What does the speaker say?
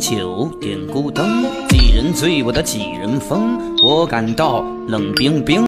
酒点孤灯几人醉我的几人疯我感到冷冰冰。